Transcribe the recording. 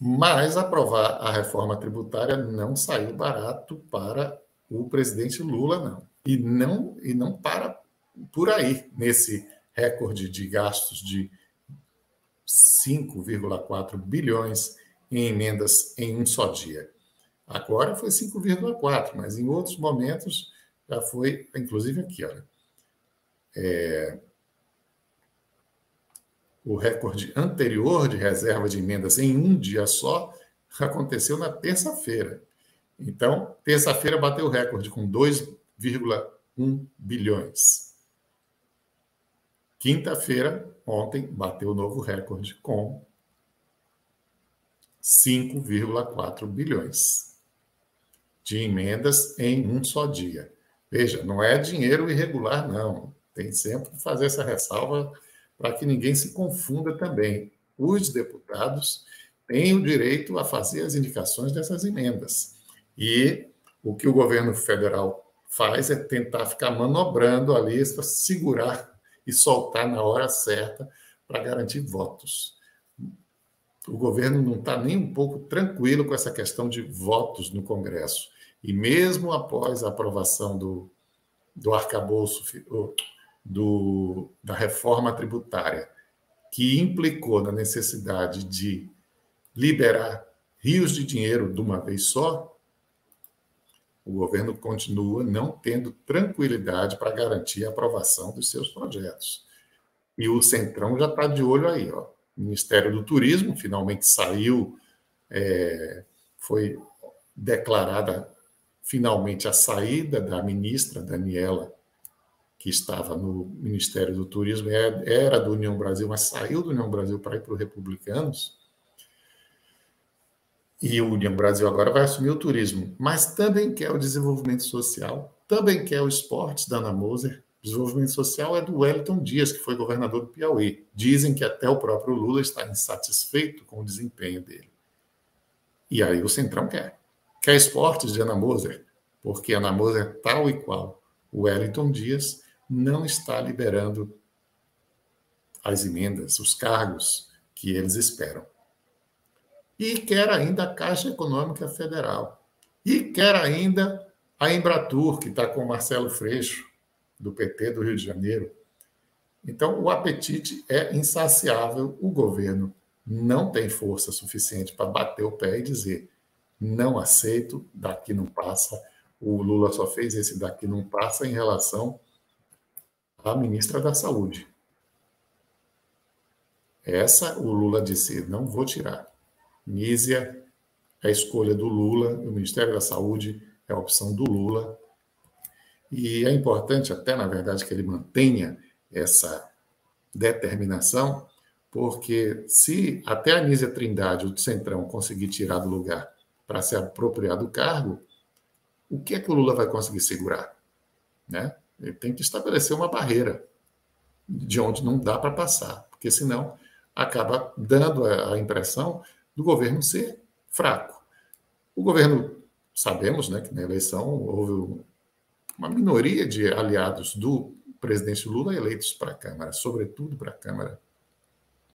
Mas aprovar a reforma tributária não saiu barato para o presidente Lula, não. E não, e não para por aí, nesse recorde de gastos de 5,4 bilhões em emendas em um só dia. Agora foi 5,4, mas em outros momentos já foi, inclusive aqui, olha. É, o recorde anterior de reserva de emendas em um dia só aconteceu na terça-feira. Então, terça-feira bateu o recorde com 2,1 bilhões. Quinta-feira, ontem, bateu o novo recorde com 5,4 bilhões de emendas em um só dia. Veja, não é dinheiro irregular, não. Tem sempre que fazer essa ressalva para que ninguém se confunda também. Os deputados têm o direito a fazer as indicações dessas emendas. E o que o governo federal faz é tentar ficar manobrando ali para segurar e soltar na hora certa para garantir votos. O governo não está nem um pouco tranquilo com essa questão de votos no Congresso. E mesmo após a aprovação do, do arcabouço do, da reforma tributária, que implicou na necessidade de liberar rios de dinheiro de uma vez só, o governo continua não tendo tranquilidade para garantir a aprovação dos seus projetos. E o Centrão já está de olho aí. Ó. O Ministério do Turismo finalmente saiu, é, foi declarada finalmente a saída da ministra Daniela que estava no Ministério do Turismo, é, era do União Brasil, mas saiu do União Brasil para ir para os republicanos. E o União Brasil agora vai assumir o turismo, mas também quer o desenvolvimento social, também quer o esportes da Ana Moser. Desenvolvimento social é do Wellington Dias, que foi governador do Piauí. Dizem que até o próprio Lula está insatisfeito com o desempenho dele. E aí o Centrão quer. Quer esportes de Ana Moser, porque Ana Moser é tal e qual o Wellington Dias não está liberando as emendas, os cargos que eles esperam. E quer ainda a Caixa Econômica Federal. E quer ainda a Embratur, que está com o Marcelo Freixo, do PT do Rio de Janeiro. Então, o apetite é insaciável. O governo não tem força suficiente para bater o pé e dizer: não aceito, daqui não passa. O Lula só fez esse daqui não passa em relação a ministra da Saúde. Essa o Lula disse: não vou tirar. Nízia é a escolha do Lula, o Ministério da Saúde é a opção do Lula. E é importante, até na verdade, que ele mantenha essa determinação, porque se até a Nízia Trindade, o Centrão, conseguir tirar do lugar para se apropriar do cargo, o que é que o Lula vai conseguir segurar? Né? Ele tem que estabelecer uma barreira de onde não dá para passar, porque senão acaba dando a impressão do governo ser fraco. O governo, sabemos né, que na eleição houve uma minoria de aliados do presidente Lula eleitos para a Câmara, sobretudo para a Câmara